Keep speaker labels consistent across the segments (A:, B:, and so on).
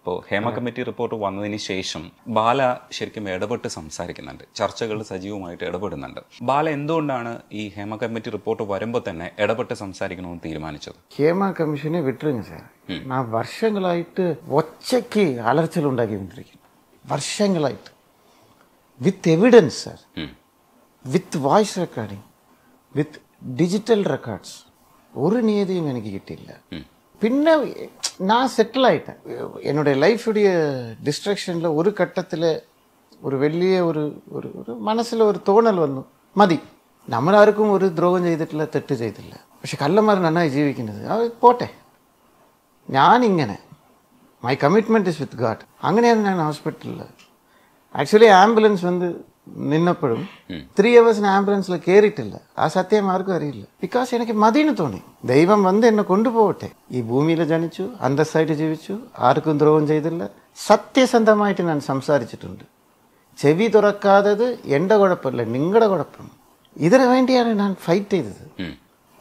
A: ഇപ്പോൾ Hema committee report വന്നതിന് ശേഷം ബാല ശരിക്കും ഇടപെട്ട് സംസാരിക്കുന്നുണ്ട്. ചർച്ചകൾ സജീവമായിട്ട് ഇടപെടുന്നുണ്ട്. ബാല എന്തുകൊണ്ടാണ് ഈ ഹേമ കമ്മിറ്റി റിപ്പോർട്ട് വരുമ്പോൾ തന്നെ ഇടപെട്ട് സംസാരിക്കണമെന്ന് തീരുമാനിച്ചത്?
B: ഹേമ കമ്മീഷനെ വിട്ടിരുന്നു സാർ. ഞാൻ വർഷങ്ങളായിട്ട് ഒച്ചയ്ക്ക് അലർച്ചൽ ഉണ്ടാക്കിക്കൊണ്ടിരിക്കുന്നു. വർഷങ്ങളായിട്ട്. With evidence
A: sir
B: with voice recording with digital records ഒരു നീതിയും എനിക്ക് കിട്ടിയില്ല. പിന്നെ நான் செட்டில் ஆயிட்டேன் என்னுடைய லைஃபுடைய டிஸ்ட்ரக்ஷனில் ஒரு கட்டத்தில் ഒരു വലിയ ഒരു ഒരു ഒരു മനസ്സിൽ ഒരു തോന്നൽ വന്നു മതി നമ്മളാർക്കും ഒരു ദ്രോഹം ചെയ്തിട്ടില്ല തെറ്റ് ചെയ്തില്ല പക്ഷെ കള്ളന്മാർ നന്നായി ജീവിക്കുന്നത് അത് പോട്ടെ ഞാനിങ്ങനെ my commitment is with God അങ്ങനെയാണ് ഞാൻ ഹോസ്പിറ്റലിൽ ആക്ച്വലി ആംബുലൻസ് വന്ന് നിന്നപ്പോഴും ത്രീ അവേഴ്സിന് ആംബുലൻസിൽ കയറിയിട്ടില്ല ആ സത്യം ആർക്കും അറിയില്ല. ബിക്കോസ് എനിക്ക് മതിന് തോന്നി. ദൈവം വന്ന് എന്നെ കൊണ്ടുപോകട്ടെ. ഈ ഭൂമിയിൽ ജനിച്ചു അന്തസ്സായിട്ട് ജീവിച്ചു ആർക്കും ദ്രോഹം ചെയ്തില്ല. സത്യസന്ധമായിട്ട് ഞാൻ സംസാരിച്ചിട്ടുണ്ട്. ചെവി തുറക്കാത്തത് എന്റെ കുഴപ്പമില്ല നിങ്ങളുടെ കുഴപ്പം. ഇതിനു വേണ്ടിയാണ് ഞാൻ ഫൈറ്റ് ചെയ്തത്.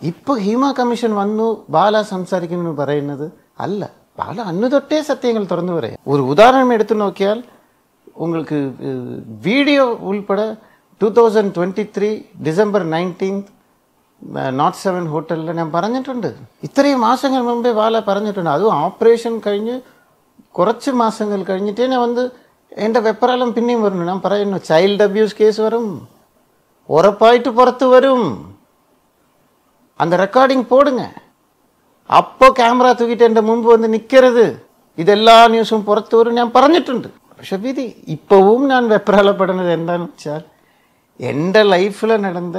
B: ഇപ്പോൾ ഹീമ കമ്മീഷൻ വന്നു ബാല സംസാരിക്കുന്നു പറയുന്നത് അല്ല. ബാല അന്നു തൊട്ടേ സത്യങ്ങൾ തുറന്നു പറയാം. ഒരു ഉദാഹരണം എടുത്തു നോക്കിയാൽ உங்களுக்கு വീഡിയോ ഉൾപ്പെടെ two thousand twenty three December nineteenth note seven ഹോട്ടലിൽ ഞാൻ പറഞ്ഞിട്ടുണ്ട് ഇത്രയും മാസങ്ങൾ മുമ്പേ ബാല പറഞ്ഞിട്ടുണ്ട് അതും ഓപ്പറേഷൻ കഴിഞ്ഞ് കുറച്ച് മാസങ്ങൾ കഴിഞ്ഞിട്ടേ ഞാൻ വന്ന് എൻ്റെ വെപ്പറാലം പിന്നെയും വരുന്നു ഞാൻ പറയുന്നു ചൈൽഡ് അബ്യൂസ് കേസ് വരും ഉറപ്പായിട്ട് പുറത്ത് വരും அந்த ரெக்கார்டிங் போடுங்க அப்போ ക്യാമറ തൂക്കിയിട്ട് എൻ്റെ മുമ്പ് വന്ന് നിൽക്കരുത് ഇതെല്ലാ ന്യൂസും പുറത്തു വരും ഞാൻ പറഞ്ഞിട്ടുണ്ട് പക്ഷെ വിധി ഇപ്പവും ഞാൻ വെപ്രാളപ്പെടുന്നത് എന്താണെന്ന് വെച്ചാൽ എന്റെ ലൈഫിൽ നടന്ന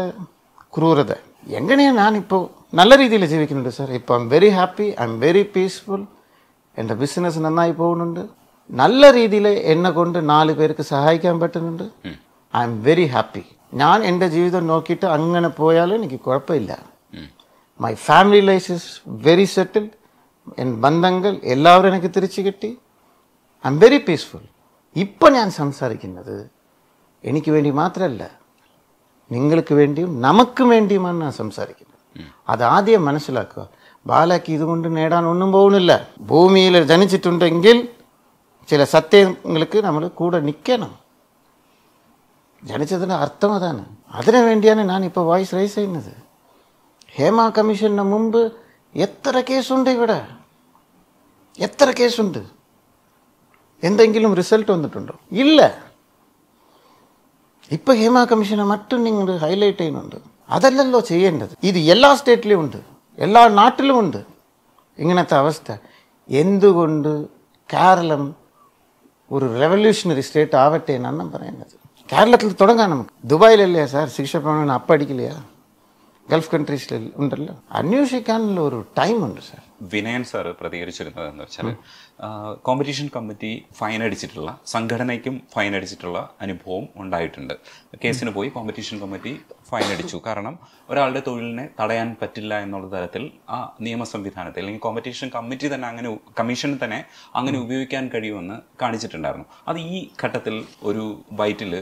B: ക്രൂരത. എങ്ങനെയാണ് ഞാനിപ്പോൾ നല്ല രീതിയിൽ ജീവിക്കുന്നുണ്ട് സാർ ഇപ്പോൾ I'm very happy I am very peaceful എന്റെ ബിസിനസ് നന്നായി പോകുന്നുണ്ട്. നല്ല രീതിയിൽ എന്നെ കൊണ്ട് നാല് പേർക്ക് സഹായിക്കാൻ പറ്റുന്നുണ്ട്. ഐ എം വെരി ഹാപ്പി ഞാൻ എന്റെ ജീവിതം നോക്കിയിട്ട് അങ്ങനെ പോയാലും എനിക്ക് കുഴപ്പമില്ല. My family life is very settled N ബന്ധങ്ങൾ എല്ലാവരും എനിക്ക് തിരിച്ചു കിട്ടി. ഐ എം വെരി പീസ്ഫുൾ ഇപ്പം ഞാൻ സംസാരിക്കുന്നത് എനിക്ക് വേണ്ടി മാത്രമല്ല നിങ്ങൾക്ക് വേണ്ടിയും നമുക്ക് വേണ്ടിയുമാണ് ഞാൻ സംസാരിക്കുന്നത് അത് ആദ്യം മനസ്സിലാക്കുക ബാലയ്ക്ക് ഇതുകൊണ്ട് നേടാൻ ഒന്നും പോകുന്നില്ല ഭൂമിയിൽ ജനിച്ചിട്ടുണ്ടെങ്കിൽ ചില സത്യങ്ങൾക്ക് നമ്മൾ കൂടെ നിൽക്കണം ജനിച്ചതിൻ്റെ അർത്ഥം അതാണ് അതിനു വേണ്ടിയാണ് ഞാൻ ഇപ്പോൾ വോയിസ് റൈസ് ചെയ്യുന്നത് ഹേമ കമ്മീഷന് മുമ്പ് എത്ര കേസുണ്ട് ഇവിടെ എത്ര കേസുണ്ട് എന്തെങ്കിലും റിസൾട്ട് വന്നിട്ടുണ്ടോ ഇല്ല ഇപ്പൊ ഹേമ കമ്മീഷനെ മറ്റും നിങ്ങൾ ഹൈലൈറ്റ് ചെയ്യുന്നുണ്ട് അതല്ലല്ലോ ചെയ്യേണ്ടത് ഇത് എല്ലാ സ്റ്റേറ്റിലും ഉണ്ട് എല്ലാ നാട്ടിലും ഉണ്ട് ഇങ്ങനത്തെ അവസ്ഥ എന്തുകൊണ്ട് കേരളം ഒരു റെവല്യൂഷണറി സ്റ്റേറ്റ് ആവട്ടെ എന്നാണ് ഞാൻ പറയുന്നത് കേരളത്തിൽ തുടങ്ങാം നമുക്ക് ദുബായിലല്ലേ സാർ ശിക്ഷ പോകണമെന്ന് അപ്പടിക്കില്ലയാ ഗൾഫ് കൺട്രീസിൽ ഉണ്ടല്ലോ. അന്വേഷിക്കാനുള്ള ഒരു ടൈം ഉണ്ട് സാർ
A: വിനയൻ സാറ് പ്രതികരിച്ചിരുന്നത് എന്ന് വെച്ചാൽ കോമ്പറ്റീഷൻ കമ്മിറ്റി ഫൈൻ അടിച്ചിട്ടുള്ള സംഘടനയ്ക്കും ഫൈൻ അടിച്ചിട്ടുള്ള അനുഭവം ഉണ്ടായിട്ടുണ്ട്. കേസിന് പോയി കോമ്പറ്റീഷൻ കമ്മിറ്റി ഫൈൻ അടിച്ചു കാരണം ഒരാളുടെ തൊഴിലിനെ തടയാൻ പറ്റില്ല എന്നുള്ള തരത്തിൽ ആ നിയമ സംവിധാനത്തെ അല്ലെങ്കിൽ കോമ്പറ്റീഷൻ കമ്മിറ്റി തന്നെ അങ്ങനെ കമ്മീഷൻ തന്നെ അങ്ങനെ ഉപയോഗിക്കാൻ കഴിയുമെന്ന് കാണിച്ചിട്ടുണ്ടായിരുന്നു. അത് ഈ ഘട്ടത്തിൽ ഒരു ബൈറ്റിൽ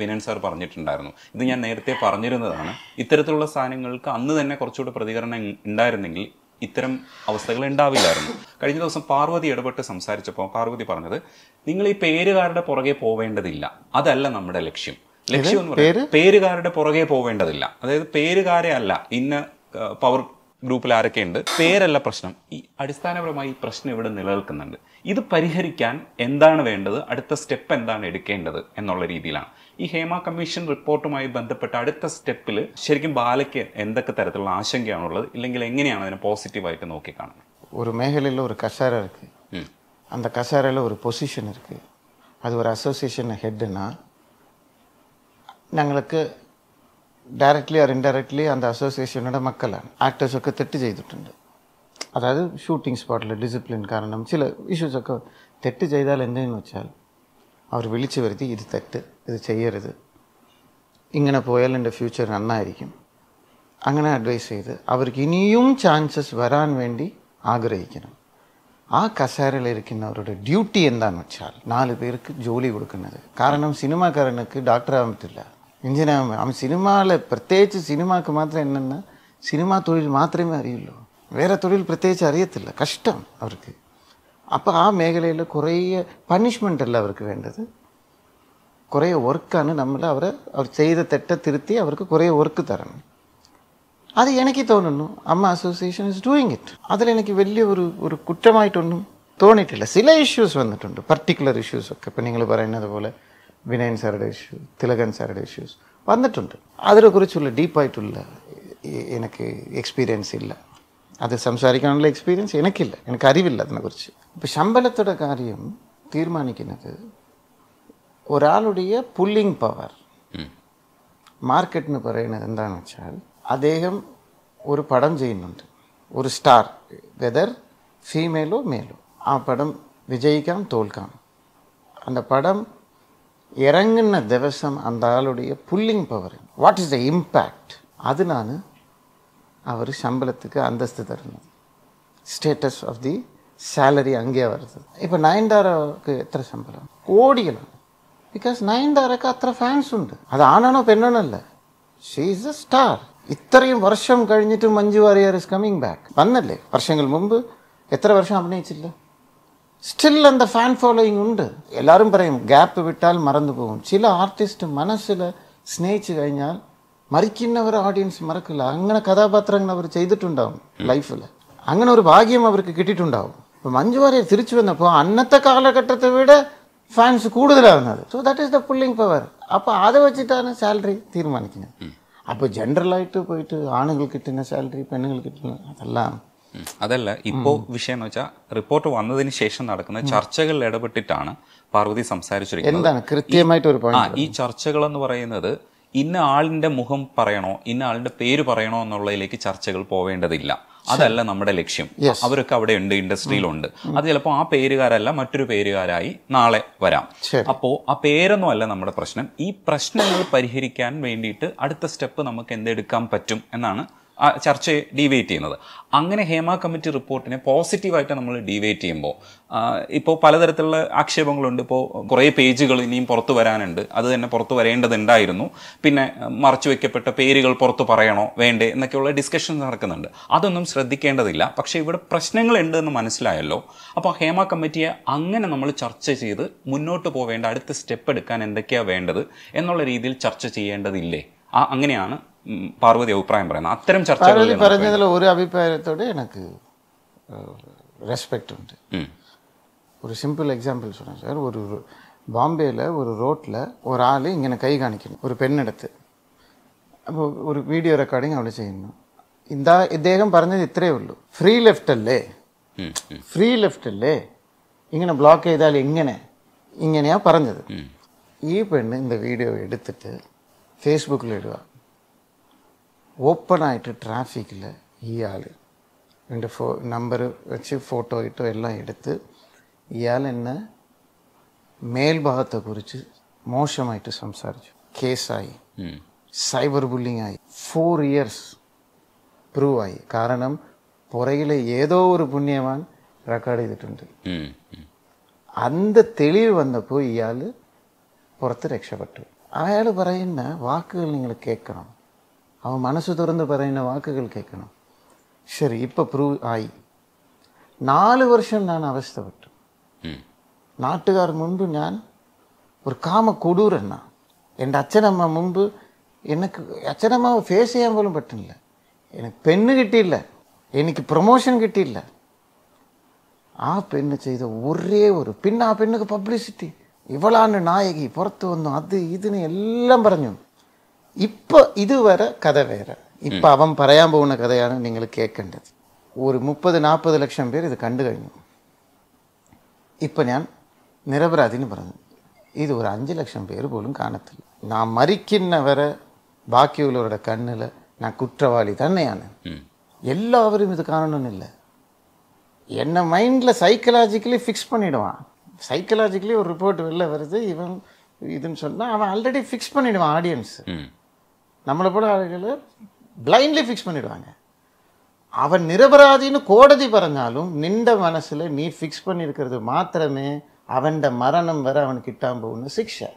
A: വിനൻ സാർ പറഞ്ഞിട്ടുണ്ടായിരുന്നു. ഇത് ഞാൻ നേരത്തെ പറഞ്ഞിരുന്നതാണ്. ഇത്തരത്തിലുള്ള സാധനങ്ങൾക്ക് അന്ന് തന്നെ കുറച്ചുകൂടെ പ്രതികരണം ഉണ്ടായിരുന്നെങ്കിൽ ഇത്തരം അവസ്ഥകൾ ഉണ്ടാവില്ലായിരുന്നു. കഴിഞ്ഞ ദിവസം പാർവതി ഇടപെട്ട് സംസാരിച്ചപ്പോൾ പാർവതി പറഞ്ഞത് നിങ്ങൾ ഈ പേരുകാരുടെ പുറകെ പോവേണ്ടതില്ല. അതല്ല നമ്മുടെ ലക്ഷ്യം. ലക്ഷ്യം എന്ന് പറയുന്നത് പേരുകാരുടെ പുറകെ പോവേണ്ടതില്ല അതായത് പേരുകാരെ അല്ല ഇന്ന പവർ ഗ്രൂപ്പിൽ ആരൊക്കെയുണ്ട് പേരല്ല പ്രശ്നം ഈ അടിസ്ഥാനപരമായി ഈ പ്രശ്നം ഇവിടെ നിലനിൽക്കുന്നുണ്ട് ഇത് പരിഹരിക്കാൻ എന്താണ് വേണ്ടത് അടുത്ത സ്റ്റെപ്പ് എന്താണ് എടുക്കേണ്ടത് എന്നുള്ള രീതിയിലാണ് ഈ ഹേമ കമ്മീഷൻ റിപ്പോർട്ടുമായി ബന്ധപ്പെട്ട അടുത്ത സ്റ്റെപ്പിൽ ശരിക്കും ബാലയ്ക്ക് എന്തൊക്കെ തരത്തിലുള്ള ആശങ്കയാണുള്ളത് ഇല്ലെങ്കിൽ എങ്ങനെയാണ് അതിനെ പോസിറ്റീവായിട്ട് നോക്കിക്കാണുന്നത്
B: ஒரு மேகலையில் ஒரு கசாரம் இருக்குது
A: ഉം.
B: அந்த கசாரையில் ஒரு பொசிஷன் இருக்குது அது ஒரு அசோசியேஷன் ஹெட்டுனா ഞങ്ങൾക്ക് ഡയറക്റ്റ്ലി ഓർ ഇൻഡയറക്റ്റ്ലി അത് അസോസിയേഷനുടെ മക്കളാണ്. ആക്ടേഴ്സൊക്കെ തെറ്റ് ചെയ്തിട്ടുണ്ട്. അതായത് ഷൂട്ടിംഗ് സ്പോട്ടിൽ ഡിസിപ്ലിൻ കാരണം ചില ഇഷ്യൂസൊക്കെ തെറ്റ് ചെയ്താൽ എന്തെന്ന് വെച്ചാൽ അവർ വിളിച്ചു വരുത്തി ഇത് തെറ്റ് ഇത് ചെയ്യരുത്. ഇങ്ങനെ പോയാൽ എന്റെ ഫ്യൂച്ചർ നന്നായിരിക്കും. അങ്ങനെ അഡ്വൈസ് ചെയ്ത് അവർക്ക് ഇനിയും ചാൻസസ് വരാൻ വേണ്ടി ആഗ്രഹിക്കണം. ആ കസേരയിലിരിക്കുന്നവരുടെ ഡ്യൂട്ടി എന്താണെന്ന് വെച്ചാൽ നാല് പേർക്ക് ജോലി കൊടുക്കുന്നത്. കാരണം സിനിമാക്കാരനുക്ക് ഡോക്ടറാകാൻ പറ്റില്ല. എഞ്ചിനീയർ ആവാൻ അവൻ സിനിമയിൽ പ്രത്യേകിച്ച് സിനിമാക്ക് മാത്രം എന്നെ സിനിമാ തൊഴിൽ മാത്രമേ അറിയുള്ളൂ വേറെ തൊഴിൽ പ്രത്യേകിച്ച് അറിയത്തില്ല കഷ്ടം അവർക്ക് അപ്പോൾ ആ മേഖലയിൽ കുറേ പണിഷ്മെൻ്റ് അല്ല അവർക്ക് വേണ്ടത് കുറേ വർക്കാണ് നമ്മൾ അവരെ അവർ ചെയ്ത തെറ്റ തിരുത്തി അവർക്ക് കുറേ വർക്ക് തരണം അത് എനിക്ക് തോന്നുന്നു അമ്മ അസോസിയേഷൻ ഇസ് ഡൂയിങ് ഇറ്റ് അതിലെനിക്ക് വലിയ ഒരു ഒരു കുറ്റമായിട്ടൊന്നും തോന്നിയിട്ടില്ല ചില ഇഷ്യൂസ് വന്നിട്ടുണ്ട് പർട്ടിക്കുലർ ഇഷ്യൂസ് ഒക്കെ ഇപ്പം നിങ്ങൾ പറയുന്നത് പോലെ വിനയൻ സാറുടെ ഇഷ്യൂ തിലകൻ സാറുടെ ഇഷ്യൂസ് വന്നിട്ടുണ്ട് അതിനെക്കുറിച്ചുള്ള ഡീപ്പായിട്ടുള്ള എനിക്ക് എക്സ്പീരിയൻസ് ഇല്ല അത് സംസാരിക്കാനുള്ള എക്സ്പീരിയൻസ് എനിക്കില്ല എനിക്ക് അറിവില്ല അതിനെക്കുറിച്ച് അപ്പോൾ ശമ്പളത്തുടെ കാര്യം തീരുമാനിക്കുന്നത് ഒരാളുടെ പുല്ലിംഗ് പവർ മാർക്കറ്റ് എന്ന് പറയുന്നത് എന്താണെന്ന് വെച്ചാൽ അദ്ദേഹം ഒരു പടം ചെയ്യുന്നുണ്ട് ഒരു സ്റ്റാർ വെതർ ഫീമെയിലോ മേലോ ആ പടം വിജയിക്കാം തോൽക്കാം அந்த പടം இறங்கின திவசம் அந்த ஆளுடைய pulling power what is the impact அது நான் அவர் சம்பளத்துக்கு அந்தஸ்து தரணும். ஸ்டேட்டஸ் ஆஃப் தி சேலரி அங்கேயே வருது. இப்போ நயன்தாராவுக்கு எத்தனை சம்பளம்? ஓடிக்கலாம் பிகாஸ் நயன்தாராக்கு அத்தனை ஃபேன்ஸ் ഉണ്ട് അത് ആണാണോ പെണ്ണാണോ അല്ല ഷീ ഈസ് എ സ്റ്റാർ ഇത്രയും വർഷം കഴിഞ്ഞിട്ട് Manju Warrier is coming back വന്നല്ലേ വർഷങ്ങൾ മുമ്പ് എത്ര വർഷം അഭിനയിച്ചില്ല സ്റ്റിൽ അന്ത ഫാൻ ഫോളോയിങ് ഉണ്ട്? എല്ലാവരും പറയും ഗ്യാപ്പ് വിട്ടാൽ മറന്നു പോകും. ചില ആർട്ടിസ്റ്റ് മനസ്സിൽ സ്നേഹിച്ചു കഴിഞ്ഞാൽ മരിക്കുന്നവർ ഒരു ഓഡിയൻസ് മറക്കില്ല. അങ്ങനെ കഥാപാത്രങ്ങൾ അവർ ചെയ്തിട്ടുണ്ടാവും ലൈഫിൽ അങ്ങനെ ഒരു ഭാഗ്യം അവർക്ക് കിട്ടിയിട്ടുണ്ടാവും. ഇപ്പോൾ മഞ്ജു വാര്യർ തിരിച്ചു വന്നപ്പോൾ അന്നത്തെ കാലഘട്ടത്തെ വിട fans കൂടുതലാകുന്നത് so that is the pulling power അപ്പോൾ അത് വെച്ചിട്ടാണ് സാലറി തീരുമാനിക്കുന്നത്. അപ്പോൾ ജനറലായിട്ട് പോയിട്ട് ആണുങ്ങൾ കിട്ടുന്ന സാലറി പെണ്ണുങ്ങൾ കിട്ടുന്ന അതെല്ലാം.
A: അതല്ല ഇപ്പോ വിഷയം എന്ന് വെച്ചാൽ റിപ്പോർട്ട് വന്നതിന് ശേഷം നടക്കുന്ന ചർച്ചകളിൽ ഇടപെട്ടിട്ടാണ് പാർവതി സംസാരിച്ചിരിക്കുന്നത്.
B: കൃത്യമായിട്ട് ഒരു
A: ആ ഈ ചർച്ചകൾ എന്ന് പറയുന്നത് ഇന്ന ആളിന്റെ മുഖം പറയണോ ഇന്ന ആളിന്റെ പേര് പറയണോ എന്നുള്ളതിലേക്ക് ചർച്ചകൾ പോവേണ്ടതില്ല. അതല്ല നമ്മുടെ ലക്ഷ്യം. അവരൊക്കെ അവിടെ ഉണ്ട് ഇൻഡസ്ട്രിയിലുണ്ട്. അത് ചിലപ്പോൾ ആ പേരുകാരല്ല മറ്റൊരു പേരുകാരായി നാളെ വരാം. അപ്പോ ആ പേരൊന്നും അല്ല നമ്മുടെ പ്രശ്നം. ഈ പ്രശ്നങ്ങൾ പരിഹരിക്കാൻ വേണ്ടിയിട്ട് അടുത്ത സ്റ്റെപ്പ് നമുക്ക് എന്തെടുക്കാൻ പറ്റും എന്നാണ് ആ ചർച്ചയെ ഡീവേറ്റ് ചെയ്യുന്നത്. അങ്ങനെ ഹേമ കമ്മിറ്റി റിപ്പോർട്ടിനെ പോസിറ്റീവായിട്ട് നമ്മൾ ഡീവേറ്റ് ചെയ്യുമ്പോൾ ഇപ്പോൾ പലതരത്തിലുള്ള ആക്ഷേപങ്ങളുണ്ട്. ഇപ്പോൾ കുറേ പേജുകൾ ഇനിയും പുറത്തു വരാനുണ്ട്. അത് തന്നെ പുറത്തു വരേണ്ടതുണ്ടായിരുന്നു. പിന്നെ മറച്ചു വെക്കപ്പെട്ട പേരുകൾ പുറത്തു പറയണോ വേണ്ടേ എന്നൊക്കെയുള്ള ഡിസ്കഷൻ നടക്കുന്നുണ്ട്. അതൊന്നും ശ്രദ്ധിക്കേണ്ടതില്ല. പക്ഷേ ഇവിടെ പ്രശ്നങ്ങളുണ്ട് എന്ന് മനസ്സിലായല്ലോ. അപ്പോൾ ഹേമ കമ്മിറ്റിയെ അങ്ങനെ നമ്മൾ ചർച്ച ചെയ്ത് മുന്നോട്ട് പോവേണ്ട അടുത്ത സ്റ്റെപ്പ് എടുക്കാൻ എന്തൊക്കെയാണ് വേണ്ടത് എന്നുള്ള രീതിയിൽ ചർച്ച ചെയ്യേണ്ടതില്ലേ? ആ അങ്ങനെയാണ് പാർവതി അഭിപ്രായം പറയുന്നത് അത്തരം ചർച്ചകൾ
B: പാർവതി പറഞ്ഞതിൽ ഒരു അഭിപ്രായത്തോട് എനിക്ക് ரெஸ்பெக்ட் உண்டு
A: ഉം.
B: ஒரு சிம்பிள் எக்ஸாம்பிள் சொன்னேன் சார் ஒரு பாம்பேயில் ஒரு ரோட்டில் ஒரு ஆள் இங்கே கை காணிக்கணும் ஒரு പെണ്ണെടുത്ത് അപ്പോൾ ഒരു വീഡിയോ റെക്കോർഡിങ് അവൾ ചെയ്യുന്നു ഇതാ ഇദ്ദേഹം പറഞ്ഞത് ഇത്രയേ ഉള്ളൂ ഫ്രീ ലെഫ്റ്റ് അല്ലേ
A: ഉം, ഉം,
B: ഫ്രീ ലെഫ്റ്റ് അല്ലേ ഇങ്ങനെ ബ്ലോക്ക് ചെയ്താൽ എങ്ങനെ ഇങ്ങനെയാ പറഞ്ഞത്
A: ഉം.
B: ഈ പെണ്ണ് இந்த വീഡിയോ എടുത്തിട്ട് ഫേസ്ബുക്കിൽ ഇടുക ഓപ്പണായിട്ട് ട്രാഫിക്കിൽ ആൾ എന്റെ ഫോ നമ്പർ വെച്ച് ഫോട്ടോ ഇട്ടോ എല്ലാം എടുത്ത് ഇയാൾ എന്നെ മേൽഭാഗത്തെക്കുറിച്ച് മോശമായിട്ട് സംസാരിച്ചു. കേസായി. സൈബർ ബുള്ളിങ് ആയി ഫോർ ഇയേഴ്സ് പ്രൂവ് ആയി. കാരണം പുറകിലെ ഏതോ ഒരു പുണ്യവാൻ റെക്കോർഡ് ചെയ്തിട്ടുണ്ട്. അന്ത് തെളിവ് വന്നപ്പോൾ ഇയാൾ പുറത്ത് രക്ഷപ്പെട്ടു. അയാൾ പറയുന്ന വാക്കുകൾ നിങ്ങൾ കേൾക്കണം. അവൻ മനസ്സ് തുറന്ന് പറയുന്ന വാക്കുകൾ കേൾക്കണം ശരി ഇപ്പോൾ പ്രൂവ് ആയി നാല് വർഷം ഞാൻ അവസ്ഥപ്പെട്ടു
A: ഉം.
B: നാട്ടുകാർ മുൻപ് ഞാൻ ഒരു കാമ കൊടൂരണ്ണ എൻ്റെ അച്ഛനമ്മ മുമ്പ് എനിക്ക് അച്ഛനമ്മ ഫേസ് ചെയ്യാൻ പോലും പറ്റുന്നില്ല എനിക്ക് പെണ്ണ് കിട്ടിയില്ല എനിക്ക് പ്രൊമോഷൻ കിട്ടിയില്ല ആ പെണ്ണ് ചെയ്ത ഒരേ ഒരു പിന്നെ ആ പെണ്ണുക്ക് പബ്ലിസിറ്റി ഇവളാണ് നായകി പുറത്തു വന്നു അത് ഇതിന് എല്ലാം പറഞ്ഞു ഇപ്പൊ ഇതുവരെ കഥ വേറെ ഇപ്പൊ അവൻ പറയാൻ പോകുന്ന കഥയാണ് നിങ്ങൾ കേൾക്കേണ്ടത് ഒരു മുപ്പത് നാൽപ്പത് ലക്ഷം പേര് ഇത് കണ്ടു കഴിഞ്ഞു ഇപ്പൊ ഞാൻ നിരപരാധിന് പറഞ്ഞു ഇത് ഒരു അഞ്ച് ലക്ഷം പേര് പോലും കാണത്തില്ല ഞാൻ മരിക്കുന്നവരെ ബാക്കിയുള്ളവരുടെ കണ്ണിൽ ഞാൻ കുറ്റവാളി തന്നെയാണ്
A: ഉം.
B: எல்லாவரும் இது காணணும்னு இல்லை என்னை மைண்டில் சைக்கலாஜிக்கலி ஃபிக்ஸ் பண்ணிடுவான் சைக்கலாஜிக்கலி ஒரு ரிப்போர்ட் வெளில வருது இவன் இதுன்னு சொன்னால் அவன் ஆல்ரெடி ஃபிக்ஸ் பண்ணிடுவான் ஆடியன்ஸ்
A: ഉം.
B: நம்மளை போல ஆளுகளை பிளைண்ட்லி ஃபிக்ஸ் பண்ணிடுவாங்க. அவன் நிரபராதின்னு கோடதி பறஞ்சாலும் நின்ற மனசில் நீ ஃபிக்ஸ் பண்ணியிருக்கிறது மாத்திரமே அவன்ட மரணம் வர அவன் கிட்டாம்புன்னு சிக்ஷை.